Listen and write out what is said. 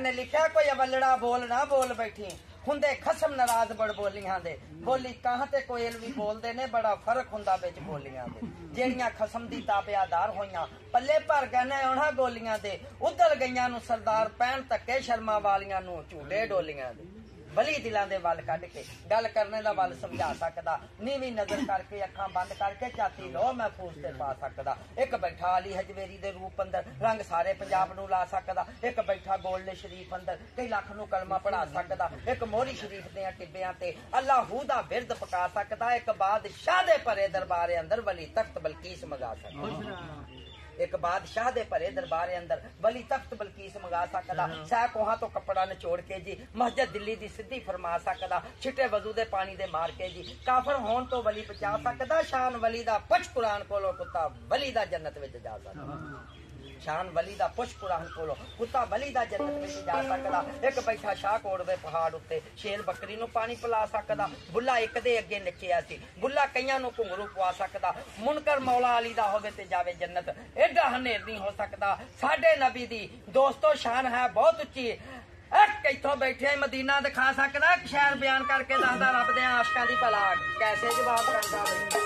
ਨੇ ਲਿਖਿਆ ਕੋਈ ਅਵਲੜਾ ਬੋਲ ਨਾ ਬੋਲ ਬੈਠੀ। ਹੁੰਦੇ ਖਸਮ ਨਾਰਾਜ਼ ਬੜ ਬੋਲੀਆਂ ਦੇ। ਬੋਲੀ ਕਾਹ ਤੇ ਕੋਇਲ ਵੀ ਬੋਲਦੇ ਨੇ, ਬੜਾ ਫ਼ਰਕ ਹੁੰਦਾ ਵਿੱਚ ਬੋਲੀਆਂ ਦੇ। ਜਿਹੜੀਆਂ ਖਸਮ ਦੀ ਤਾਬਿਆਦਾਰ ਹੋਈਆਂ, ਪੱਲੇ ਭਰ ਗਏ ਉਹਨਾਂ ਗੋਲੀਆਂ ਦੇ। ਉਧਰ ਗਈਆਂ ਨੂੰ ਸਰਦਾਰ ਪੈਣ ਧੱਕੇ ਸ਼ਰਮਾ ਵਾਲੀਆਂ ਨੂੰ ਝੂਲੇ ਡੋਲੀਆਂ ਦੇ। ਬਲੀ ਦਿਲਾਂ ਦੇ ਵੱਲ ਕੱਢ ਕੇ, ਗੱਲ ਕਰਨੇ ਦਾ ਵੱਲ ਸਮਝਾ ਸਕਦਾ, ਨੀਵੀਂ ਨਜ਼ਰ ਕਰਕੇ ਅੱਖਾਂ ਬੰਦ ਕਰਕੇ ਚਾਤੀ ਲੋ ਮਹਿਫੂਜ਼ ਤੇ ਪਾ ਸਕਦਾ। ਇੱਕ ਬੈਠਾ ਅਲੀ ਹਜਵੇਰੀ ਦੇ ਰੂਪ ਅੰਦਰ, ਰੰਗ ਸਾਰੇ ਪੰਜਾਬ ਨੂੰ ਲਾ ਸਕਦਾ। ਇੱਕ ਬੈਠਾ ਗੋਲਡ ਸ਼ਰੀਫ ਅੰਦਰ, ਕਈ ਲੱਖ ਨੂੰ ਕਲਮਾ ਪੜਾ ਸਕਦਾ। ਇੱਕ ਮੋਹਰੀ ਸ਼ਰੀਫ ਦੇ ਟਿੱਬਿਆਂ ਤੇ ਅੱਲਾਹੂ ਦਾ ਬਿਰਦ ਪਕਾ ਸਕਦਾ। ਇੱਕ ਬਾਦਸ਼ਾਹ ਦੇ ਪਰੇ ਦਰਬਾਰੇ ਅੰਦਰ ਵਲੀ ਤਖਤ ਬਲਕੀਸ ਮਗਾ ਸਕਦਾ। ਇੱਕ ਬਾਦਸ਼ਾਹ ਦੇ ਭਰੇ ਦਰਬਾਰੇ ਅੰਦਰ ਬਲੀ ਤਖਤ ਬਲਕੀਸ ਮੰਗਾ ਸਕਦਾ। ਸਹਿ ਕੋਹਾਂ ਤੋਂ ਕੱਪੜਾ ਨਿਚੋੜ ਕੇ ਜੀ ਮਸਜਿਦ ਦਿੱਲੀ ਦੀ ਸਿੱਧੀ ਫਰਮਾ ਸਕਦਾ। ਛਿੱਟੇ ਵਜ਼ੂ ਦੇ ਪਾਣੀ ਦੇ ਮਾਰ ਕੇ ਜੀ ਕਾਫਰ ਹੋਣ ਤੋਂ ਵਲੀ ਬਚਾ ਸਕਦਾ। ਸ਼ਾਨ ਵਲੀ ਦਾ ਪੁੱਛ ਕੁਰਾਨ ਕੋਲੋਂ ਕੁੱਤਾ ਵਲੀ ਦਾ ਜੰਨਤ ਵਿੱਚ ਜਾ ਸਕਦਾ। ਸ਼ਾਨ ਵਲੀ ਦਾ ਪੁੱਛ ਕੁਰਾਨ ਕੋਲੋਂ। ਕੁੱਤਾ ਵਲੀ ਦਾ ਜੰਨਤ ਵਿੱਚ ਜਾ ਸਕਦਾ। ਇੱਕ ਬੈਠਾ ਸ਼ਾਹਕੋਟ ਦੇ ਪਹਾੜ ਉੱਤੇ। ਸ਼ੇਰ ਬੱਕਰੀ ਨੂੰ ਪਾਣੀ ਪਿਲਾ ਸਕਦਾ। ਬੁੱਲਾ ਇੱਕ ਦੇ ਅੱਗੇ ਨੱਚਿਆ ਸੀ। ਬੁੱਲਾ ਕਈਆਂ ਨੂੰ ਘੁੰਗਰੂ ਪਵਾ ਸਕਦਾ। ਮੁਨਕਰ ਮੌਲਾ ਅਲੀ ਦਾ ਹੋਵੇ ਤੇ ਜਾਵੇ ਜੰਨਤ। ਐਡਾ ਹਨੇਰ ਨਹੀਂ ਹੋ ਸਕਦਾ। ਸਾਡੇ ਨਬੀ ਦੀ ਦੋਸਤੋ ਸ਼ਾਨ ਹੈ ਬਹੁਤ ਉੱਚੀ। ਇੱਕ ਇੱਥੋਂ ਬੈਠੇ ਮਦੀਨਾ ਦਿਖਾ ਸਕਦਾ। ਇੱਕ ਸ਼ਹਿਰ ਬਿਆਨ ਕਰਕੇ ਦੱਸਦਾ, ਰੱਬ ਦੇ ਆਸ਼ਕਾਂ ਦੀ ਭਲਾ। ਕੈਸੇ ਜਵਾਬ ਕਰਦਾ ਬਈ?